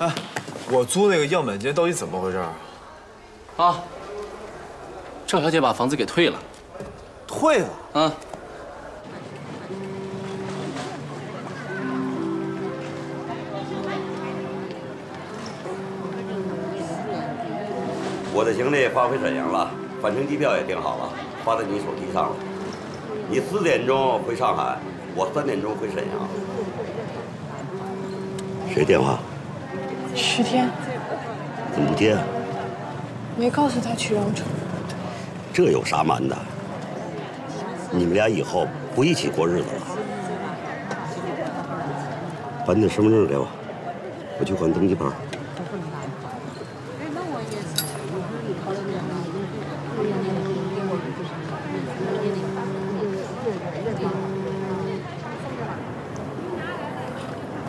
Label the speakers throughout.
Speaker 1: 哎，我租那个样板间到底怎么回事啊？
Speaker 2: 啊，赵小姐把房子给退了。
Speaker 1: 退了？
Speaker 2: 啊。
Speaker 3: 我的行李发回沈阳了，返程机票也订好了，发在你手机上了。你四点钟回上海，我三点钟回沈阳。谁电话？
Speaker 4: 徐天。
Speaker 3: 怎么不接啊？
Speaker 4: 没告诉他去阳城。
Speaker 3: 这有啥瞒的？你们俩以后不一起过日子了。把你的身份证给我，我去换登机牌。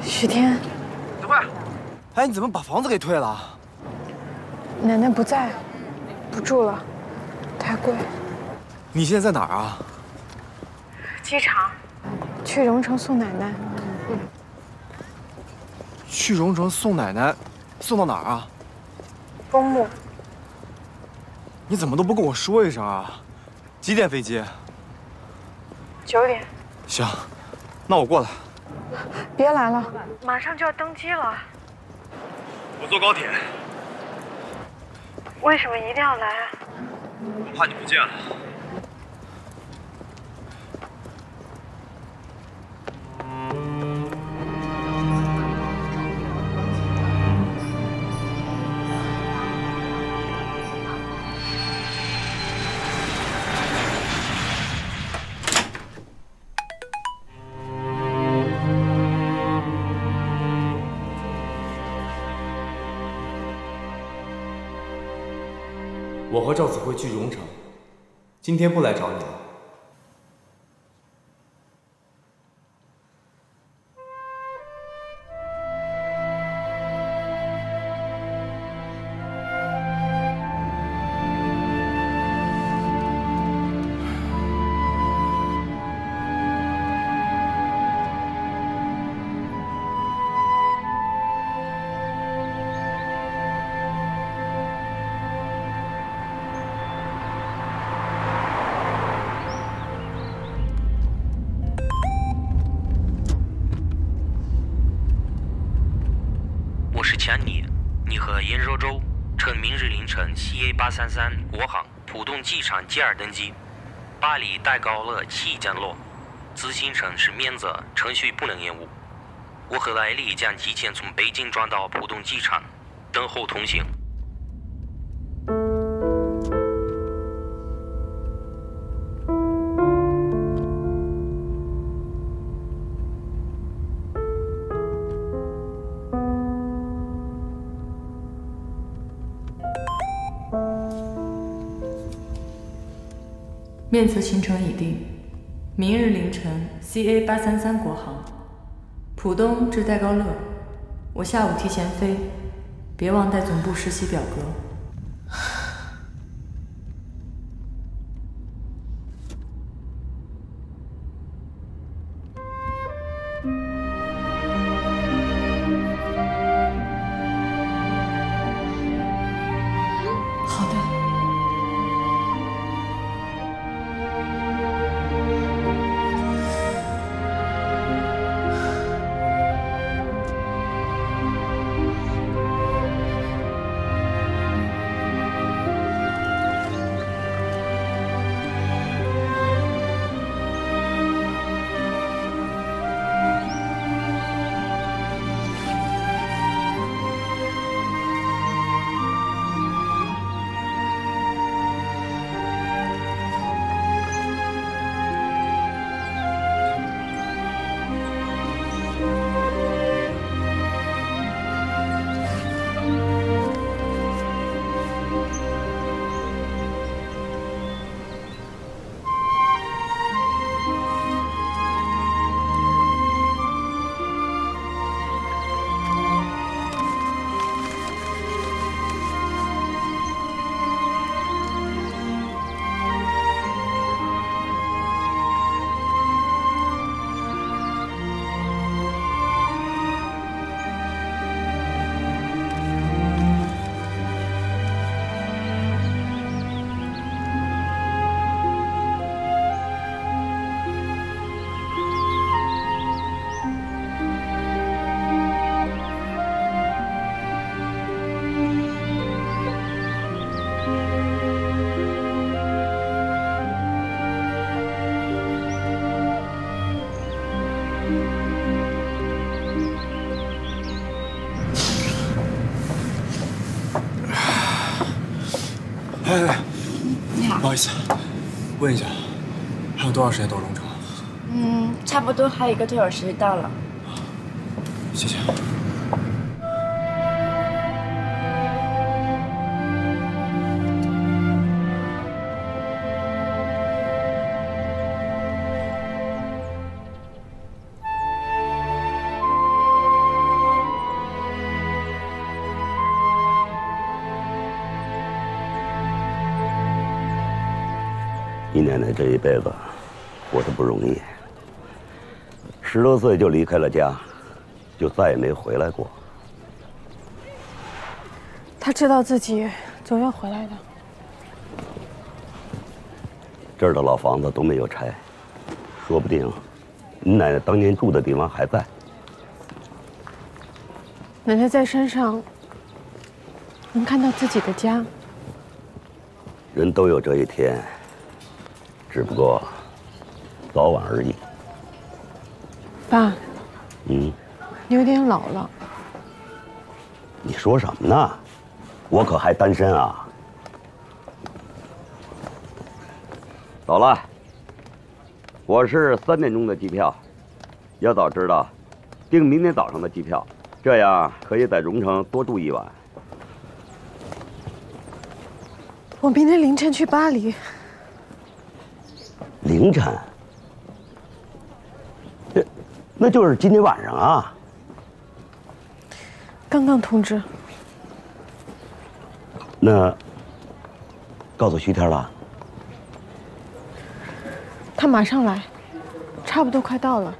Speaker 4: 徐天，
Speaker 1: 哎，你怎么把房子给退了？
Speaker 4: 奶奶不在，不住了，太贵。
Speaker 1: 你现在在哪儿啊？
Speaker 4: 机场，去荣城送奶奶。
Speaker 1: 去荣城送奶奶，送到哪儿啊？
Speaker 4: 公墓。
Speaker 1: 你怎么都不跟我说一声啊？几点飞机？
Speaker 4: 九点。
Speaker 1: 行，那我过来。
Speaker 4: 别来了，马上就要登机了。
Speaker 1: 我坐高铁。
Speaker 4: 为什么一定要来啊？
Speaker 1: 我怕你不见了。
Speaker 5: 赵子辉去荣城，今天不来找你了。
Speaker 6: 本 CA 八三三国航浦东机场接二登机，巴黎戴高乐七降落，执行程是免责，程序不能延误。我和莱利将提前从北京转到浦东机场，等候通行。
Speaker 7: 面测行程已定，明日凌晨 CA 八三三国航，浦东至戴高乐。我下午提前飞，别忘带总部实习表格。
Speaker 1: 有多少时间到龙城？
Speaker 8: 嗯，差不多还有一个多小时就到了。
Speaker 1: 谢谢。
Speaker 3: 你奶奶这一辈子活得不容易，十多岁就离开了家，就再也没回来过。
Speaker 4: 他知道自己总要回来的。
Speaker 3: 这儿的老房子都没有拆，说不定你奶奶当年住的地方还在。
Speaker 4: 奶奶在山上能看到自己的家。
Speaker 3: 人都有这一天，只不过早晚而已。
Speaker 4: 爸，
Speaker 3: 嗯，
Speaker 4: 你有点老了。
Speaker 3: 你说什么呢？我可还单身啊！走了，我是三点钟的机票，要早知道，订明天早上的机票，这样可以在荣城多住一晚。
Speaker 4: 我明天凌晨去巴黎。
Speaker 3: 凌晨？这，那就是今天晚上啊！
Speaker 4: 刚刚通知。
Speaker 3: 那告诉徐天了？
Speaker 4: 他马上来，差不多快到了。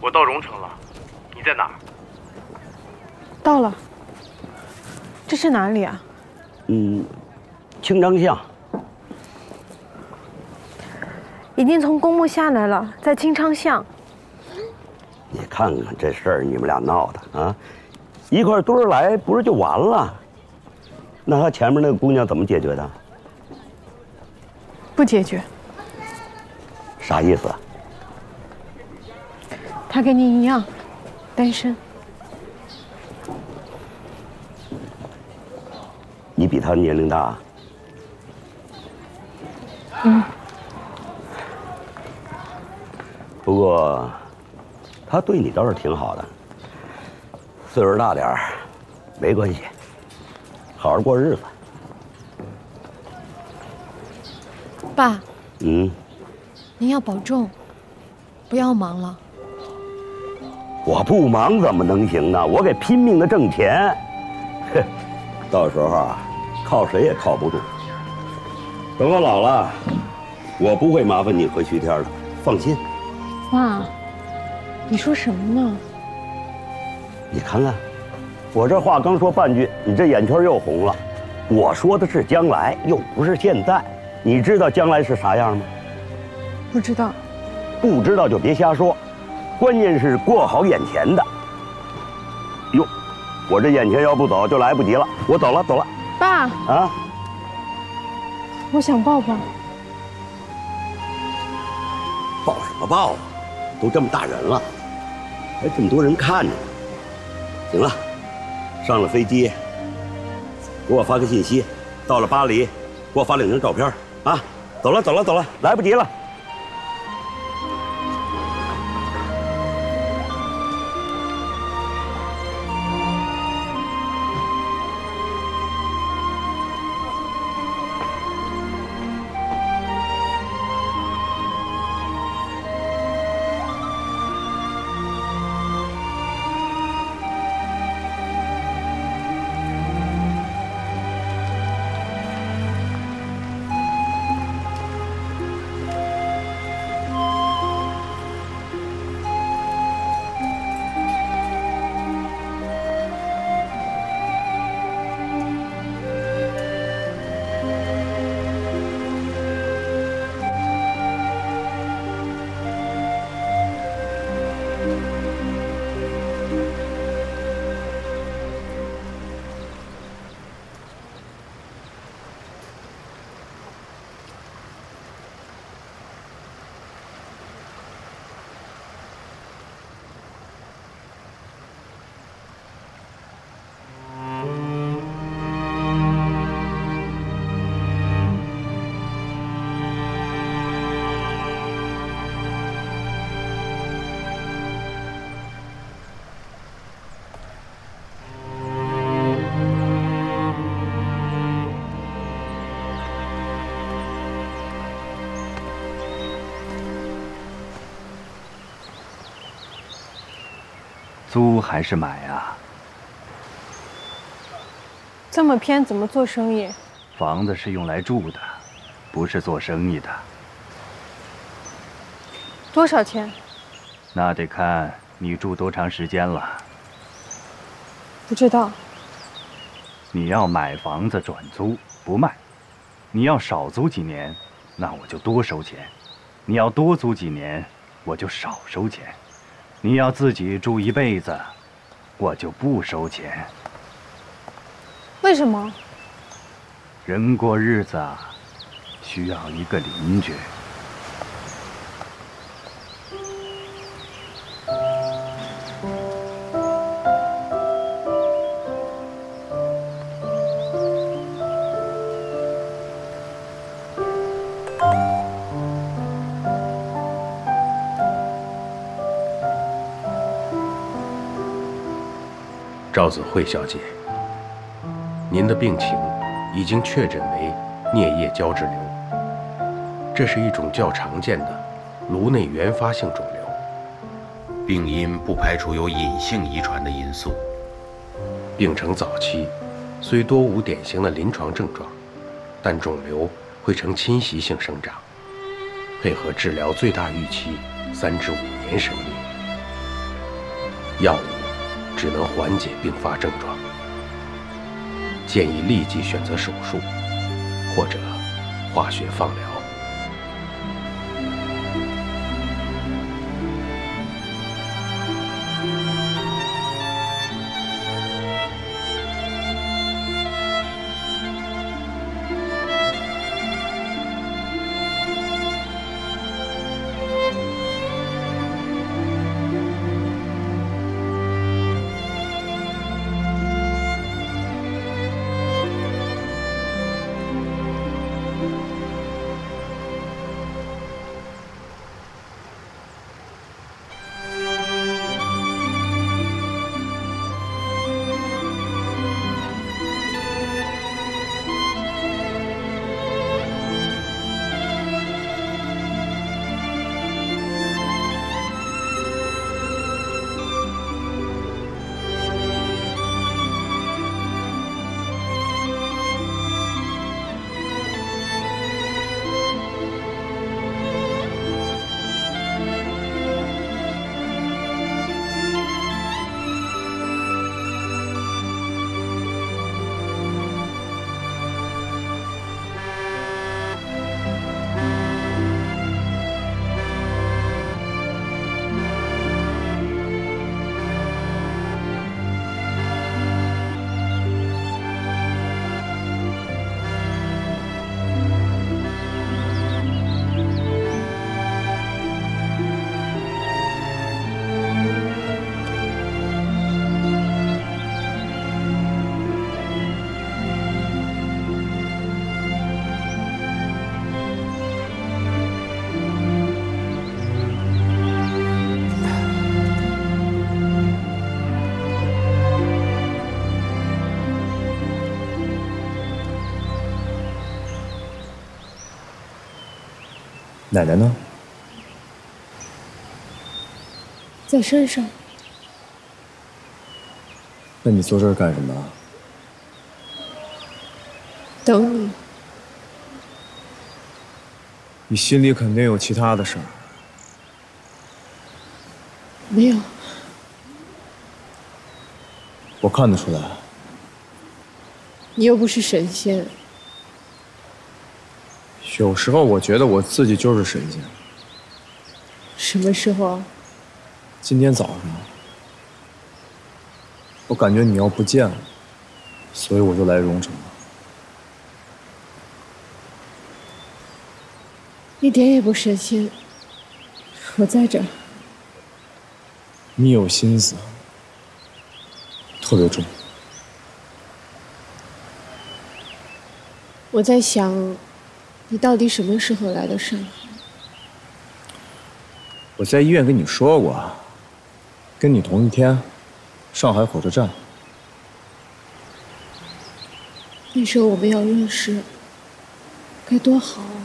Speaker 1: 我到荣城了，你在哪儿？
Speaker 4: 到了。这是哪里啊？
Speaker 3: 嗯，清章巷。
Speaker 4: 已经从公墓下来了，在清昌巷。
Speaker 3: 你看看这事儿，你们俩闹的啊！一块堆儿来，不是就完了？那他前面那个姑娘怎么解决的？
Speaker 4: 不解决。
Speaker 3: 啥意思？
Speaker 4: 他跟你一样，单身。
Speaker 3: 你比他年龄大。
Speaker 4: 嗯。
Speaker 3: 不过，他对你倒是挺好的。岁数大点儿，没关系，好好过日子。
Speaker 8: 爸。
Speaker 3: 嗯。
Speaker 8: 您要保重，不要忙了。
Speaker 3: 我不忙怎么能行呢？我给拼命的挣钱，哼，到时候啊，靠谁也靠不住。等我老了，我不会麻烦你和徐天的，放心。
Speaker 4: 妈，你说什么呢？
Speaker 3: 你看看，我这话刚说半句，你这眼圈又红了。我说的是将来，又不是现在。你知道将来是啥样吗？
Speaker 4: 不知道。
Speaker 3: 不知道就别瞎说，关键是过好眼前的。哟，我这眼前要不走就来不及了。我走了，走了。
Speaker 4: 爸。
Speaker 3: 啊。
Speaker 4: 我想抱抱。
Speaker 3: 抱什么抱啊？都这么大人了，还这么多人看着。行了，上了飞机，给我发个信息。到了巴黎，给我发两张照片啊！走了，走了，走了，来不及了。
Speaker 9: 租还是买啊？
Speaker 4: 这么偏，怎么做生意？
Speaker 9: 房子是用来住的，不是做生意的。
Speaker 4: 多少钱？
Speaker 9: 那得看你住多长时间了。
Speaker 4: 不知道。
Speaker 9: 你要买房子转租不卖，你要少租几年，那我就多收钱；你要多租几年，我就少收钱；你要自己住一辈子，我就不收钱。
Speaker 4: 为什么？
Speaker 9: 人过日子啊，需要一个邻居。
Speaker 10: 赵子慧小姐，您的病情已经确诊为颞叶胶质瘤，这是一种较常见的颅内原发性肿瘤。
Speaker 11: 病因不排除有隐性遗传的因素。
Speaker 10: 病程早期，虽多无典型的临床症状，但肿瘤会呈侵袭性生长，配合治疗，最大预期三至五年生命。药物。只能缓解并发症状，建议立即选择手术或者化学放疗。
Speaker 1: 奶奶呢？
Speaker 8: 在山上。
Speaker 1: 那你坐这儿干什么？
Speaker 8: 等你。
Speaker 1: 你心里肯定有其他的事儿。
Speaker 8: 没有。
Speaker 1: 我看得出来。
Speaker 8: 你又不是神仙。
Speaker 1: 有时候我觉得我自己就是神仙。
Speaker 8: 什么时候？
Speaker 1: 今天早上，我感觉你要不见了，所以我就来荣城了。
Speaker 8: 一点也不神仙。我在这儿。
Speaker 1: 你有心思，特别重。
Speaker 8: 我在想。你到底什么时候来的上海
Speaker 1: 我在医院跟你说过跟你同一天上海火车站。
Speaker 8: 那时候我们要认识该多好啊。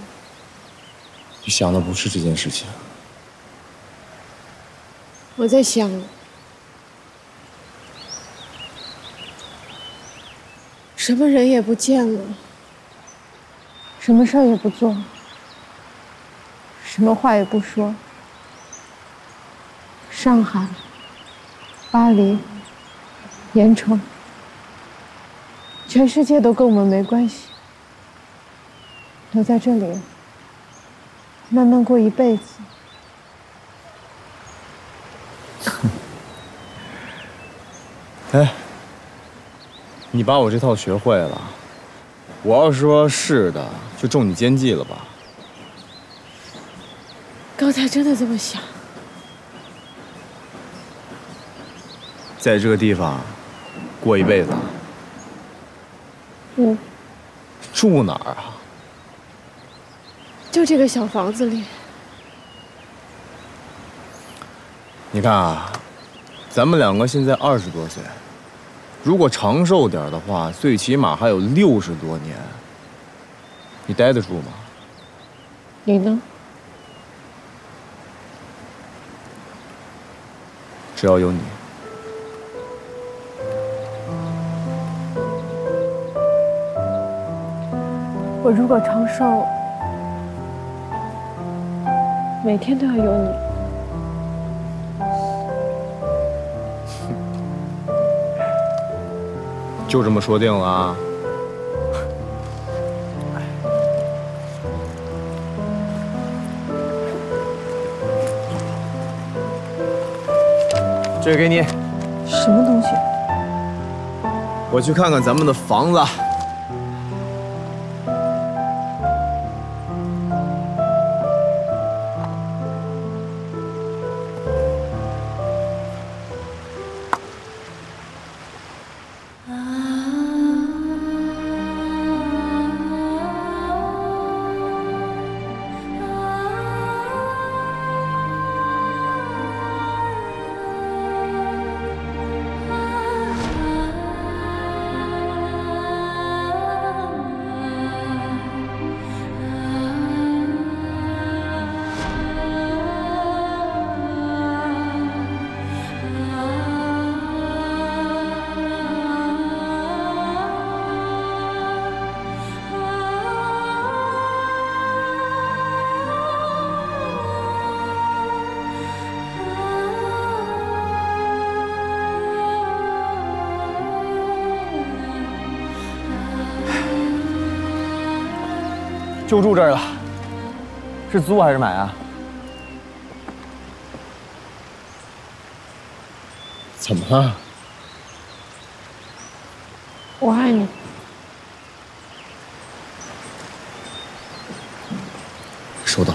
Speaker 1: 你想的不是这件事情。
Speaker 8: 我在想
Speaker 4: 什么人也不见了。什么事儿也不做，什么话也不说。上海、巴黎、盐城，全世界都跟我们没关系。留在这里，慢慢过一辈子。
Speaker 1: 哎，你把我这套学会了，我要说是的，就中你奸计了吧？
Speaker 4: 刚才真的这么想。
Speaker 1: 在这个地方过一辈子，
Speaker 4: 嗯，
Speaker 1: 住哪儿啊？
Speaker 4: 就这个小房子里。
Speaker 1: 你看啊，咱们两个现在二十多岁，如果长寿点的话，最起码还有六十多年。你待得住吗？
Speaker 4: 你呢？
Speaker 1: 只要有你。
Speaker 4: 我如果长寿，每天都要有你。
Speaker 1: 就这么说定了啊！这个给你。
Speaker 4: 什么东西？
Speaker 1: 我去看看咱们的房子。就住这儿了，是租还是买啊？怎么了？
Speaker 4: 我爱你。
Speaker 1: 收到。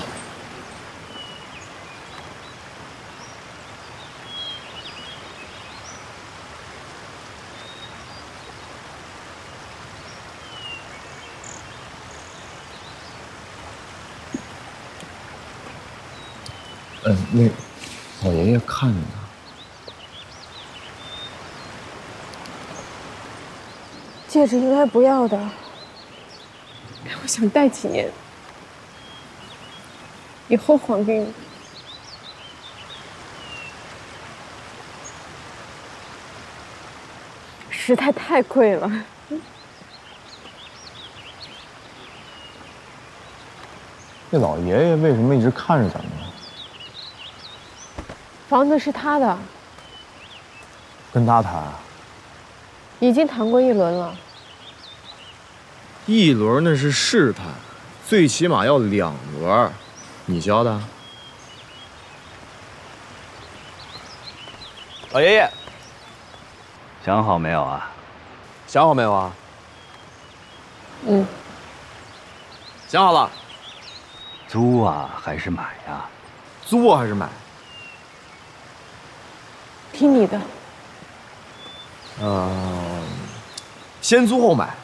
Speaker 1: 嗯，那老爷爷看着呢。
Speaker 4: 戒指应该不要的，我想戴几年，以后还给你。实在太贵了。
Speaker 1: 那老爷爷为什么一直看着咱们呢？
Speaker 4: 房子是他的，
Speaker 1: 跟他谈。
Speaker 4: 已经谈过一轮了。
Speaker 1: 一轮那是试探，最起码要两轮。你教的？
Speaker 12: 老爷爷，
Speaker 9: 想好没有啊？
Speaker 12: 想好没有啊？
Speaker 4: 嗯，
Speaker 12: 想好了。
Speaker 9: 租啊还是买呀？
Speaker 12: 租还是买？
Speaker 4: 听你的。
Speaker 12: 嗯，先租后买。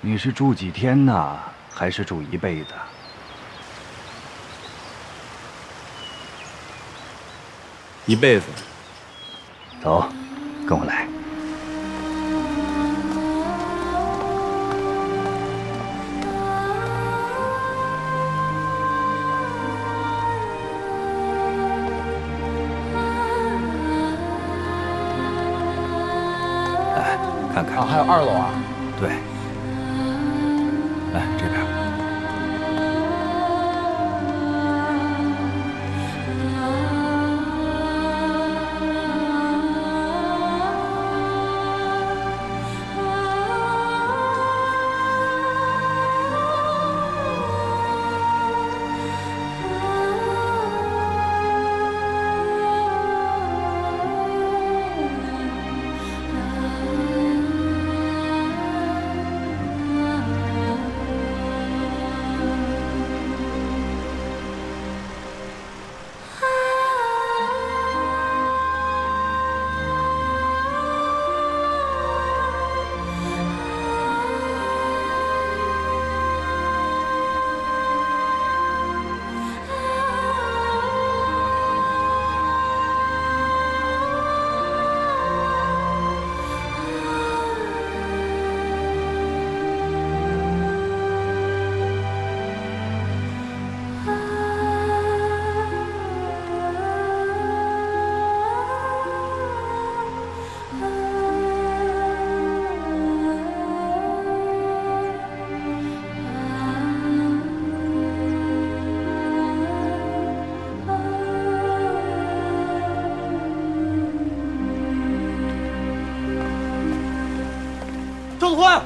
Speaker 9: 你是住几天呢，还是住一辈子？
Speaker 1: 一辈子。
Speaker 9: 走，跟我来。看看。
Speaker 1: 啊，还有二楼啊？
Speaker 9: 对。来这边。
Speaker 13: 赵子欢，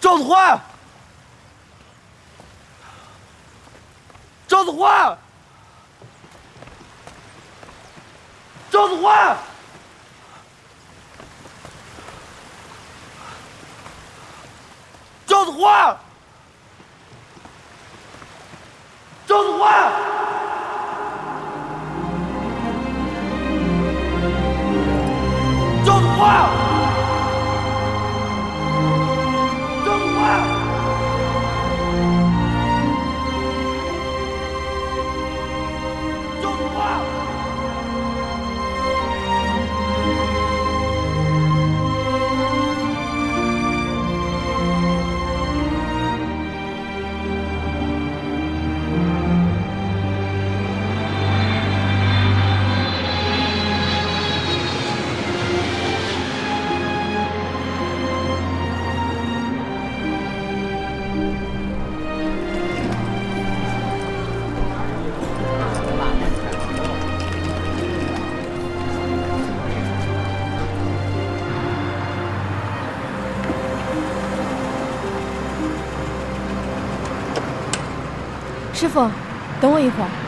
Speaker 13: 赵子欢，赵子欢，赵子欢，赵子欢，赵子欢。赵
Speaker 4: 师傅，等我一会儿。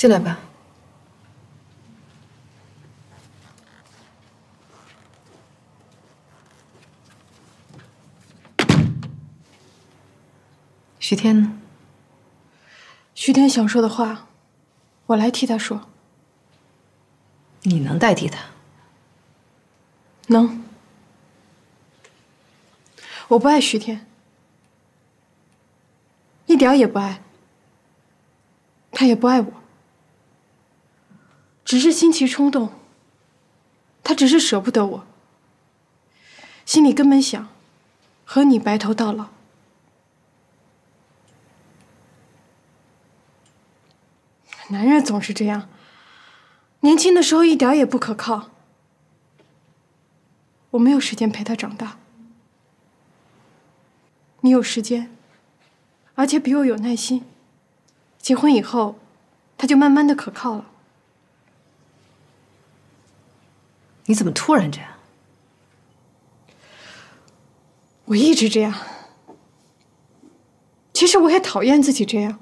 Speaker 14: 进来吧。徐天呢？
Speaker 4: 徐天想说的话，我来替他说。
Speaker 14: 你能代替他？
Speaker 4: 能。我不爱徐天，一点也不爱。他也不爱我，只是心情冲动。他只是舍不得我，心里根本想和你白头到老。男人总是这样，年轻的时候一点也不可靠。我没有时间陪他长大，你有时间，而且比我有耐心。结婚以后，他就慢慢的可靠了。
Speaker 14: 你怎么突然这样？
Speaker 4: 我一直这样。其实我也讨厌自己这样。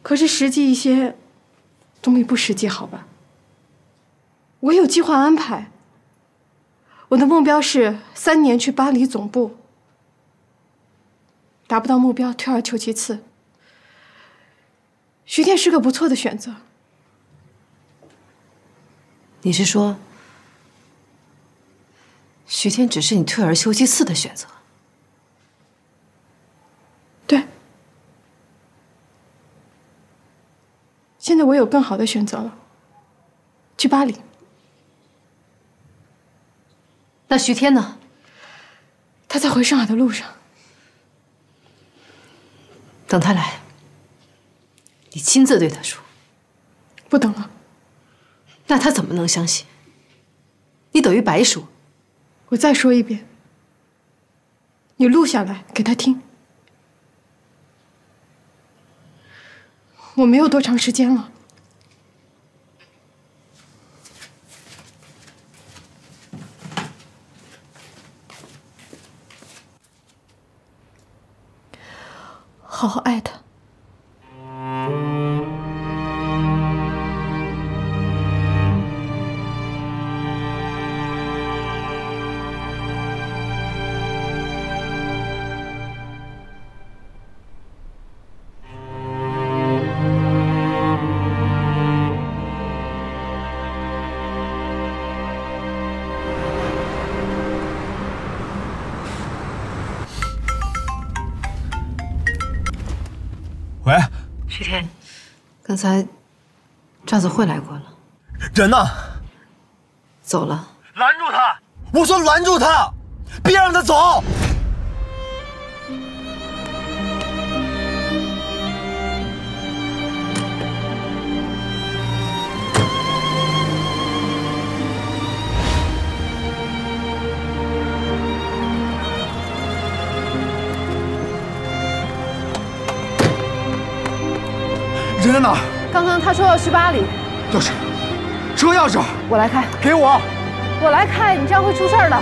Speaker 4: 可是实际一些，总比不实际好吧？我有计划安排。我的目标是三年去巴黎总部，达不到目标退而求其次。徐天是个不错的选择。
Speaker 14: 你是说，徐天只是你退而求其次的选择？
Speaker 4: 对。现在我有更好的选择了，去巴黎。
Speaker 14: 那徐天呢？
Speaker 4: 他在回上海的路上。
Speaker 14: 等他来，你亲自对他说。
Speaker 4: 不等了。
Speaker 14: 那他怎么能相信？你等于白说。
Speaker 4: 我再说一遍，你录下来给他听。我没有多长时间了。
Speaker 14: 才赵子慧来过了，
Speaker 1: 人呢？
Speaker 14: 走了。
Speaker 13: 拦住他！
Speaker 1: 我说拦住他，别让他走。在哪儿？
Speaker 8: 刚刚他说要去巴黎，
Speaker 1: 钥匙，车钥匙，
Speaker 8: 我来开。
Speaker 1: 给我。
Speaker 8: 我来开，你这样会出事儿的。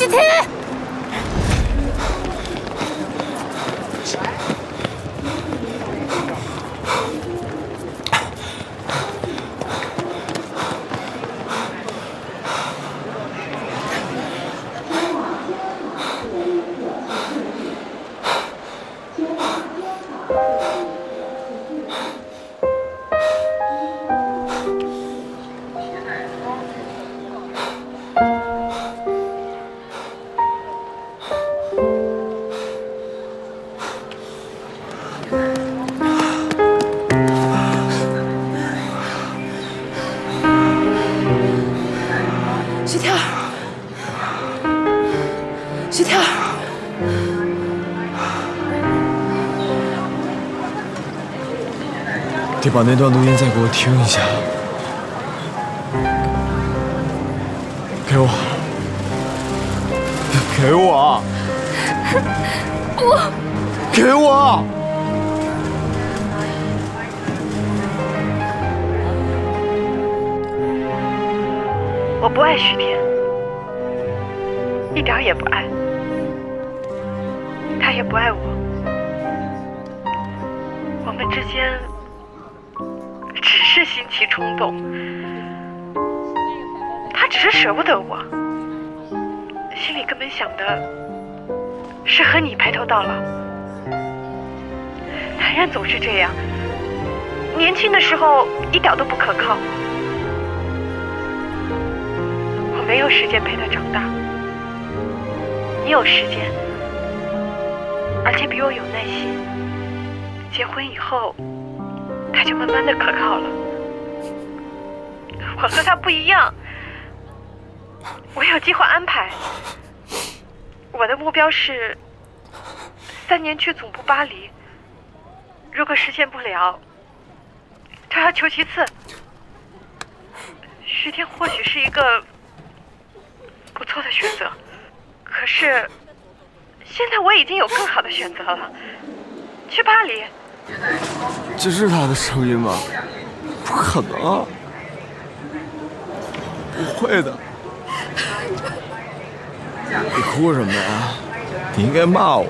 Speaker 8: 今天，
Speaker 1: 得把那段录音再给我听一下，给我，给我，
Speaker 13: 不，
Speaker 1: 给我。
Speaker 15: 我不爱徐天，一点也不爱，他也不爱我，我们之间动，他只是舍不得我，心里根本想的是和你白头到老。男人总是这样，年轻的时候一点都不可靠。我没有时间陪他长大，你有时间，而且比我有耐心。结婚以后，他就慢慢的可靠了。我和他不一样，我有计划安排。我的目标是三年去总部巴黎。如果实现不了，退而求其次。徐天或许是一个。不错的选择，可是现在我已经有更好的选择了，去巴黎。
Speaker 1: 这是他的声音吗？不可能，不会的。你哭什么呀？你应该骂我。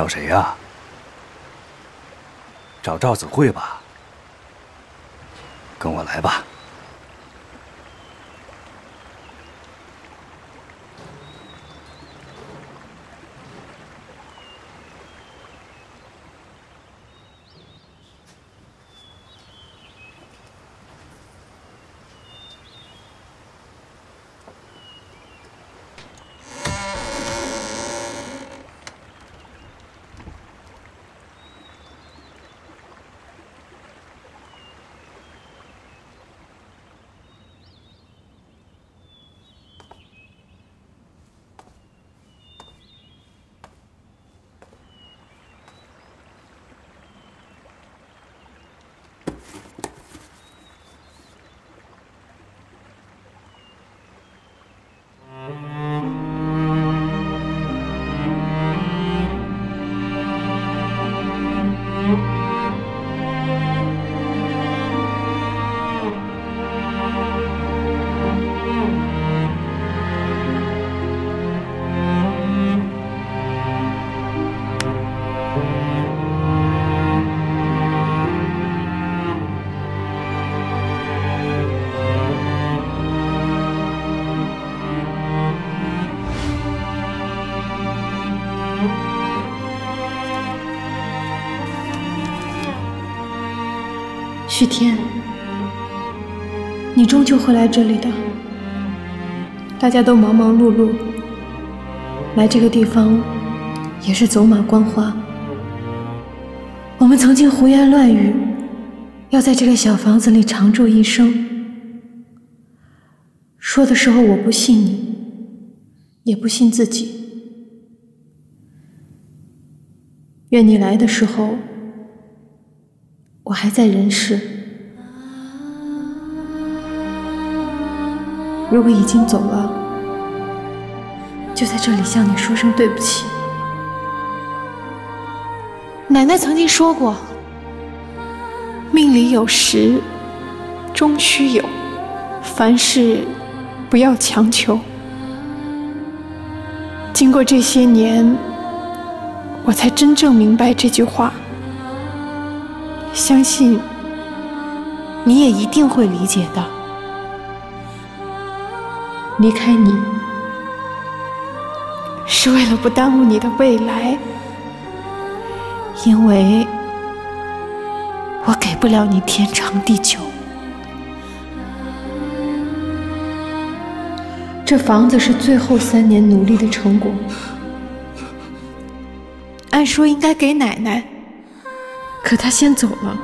Speaker 9: 找谁呀？找赵子慧吧。跟我来吧。
Speaker 4: 旭天，你终究会来这里的。大家都忙忙碌碌，来这个地方也是走马观花。我们曾经胡言乱语，要在这个小房子里长住一生。说的时候我不信你，也不信自己。愿你来的时候，我还在人世。如果已经走了，就在这里向你说声对不起。奶奶曾经说过：“命里有时终须有，凡事不要强求。”经过这些年，我才真正明白这句话。相信你也一定会理解的。离开你，是为了不耽误你的未来，因为我给不了你天长地久。这房子是最后三年努力的成果，按说应该给奶奶，可他先走了，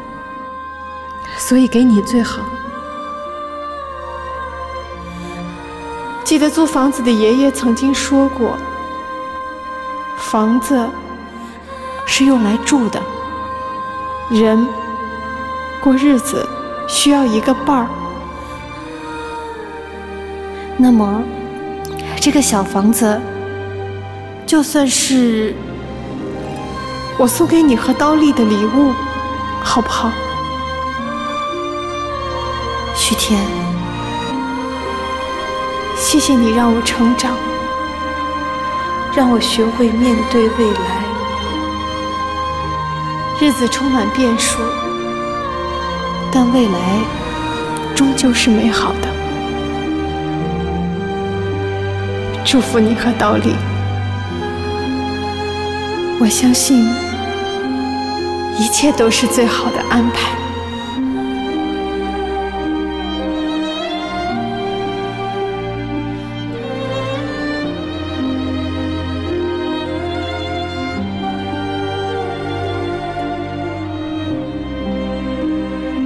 Speaker 4: 所以给你最好。记得租房子的爷爷曾经说过：“房子是用来住的，人过日子需要一个伴儿。那么，这个小房子就算是我送给你和刀丽的礼物，好不好？”徐天。谢谢你让我成长，让我学会面对未来。日子充满变数，但未来终究是美好的。祝福你和刀丽，我相信一切都是最好的安排。